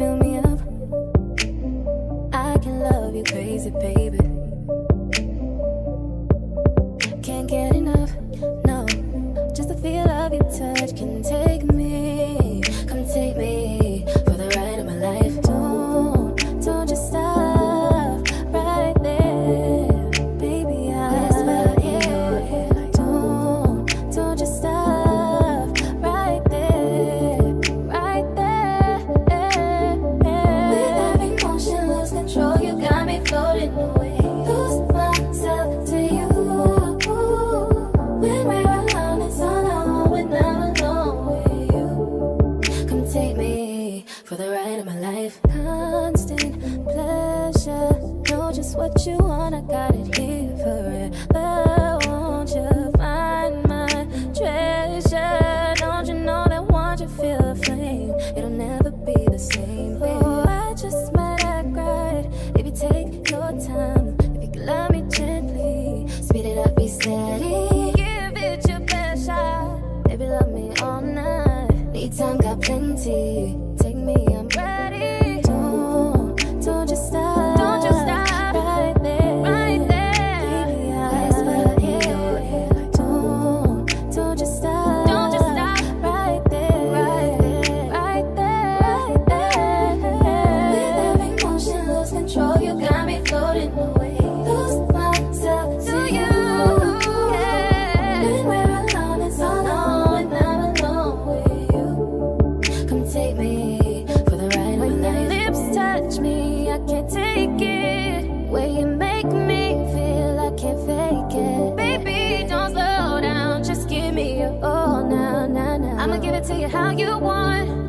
fill me up. I can love you crazy, baby. Can't get enough, no, just the feel of your touch. The ride of my life. Constant pleasure. Know just what you want. I got it here forever. Won't you find my treasure? Don't you know that once you feel the flame, it'll never be the same. Oh, I just might act right. If you take your time, if you love me gently, speed it up, be steady. Give it your best shot. Baby, love me all night. Need time, got plenty. Take me, I'ma give it to you how you want. Baby, we can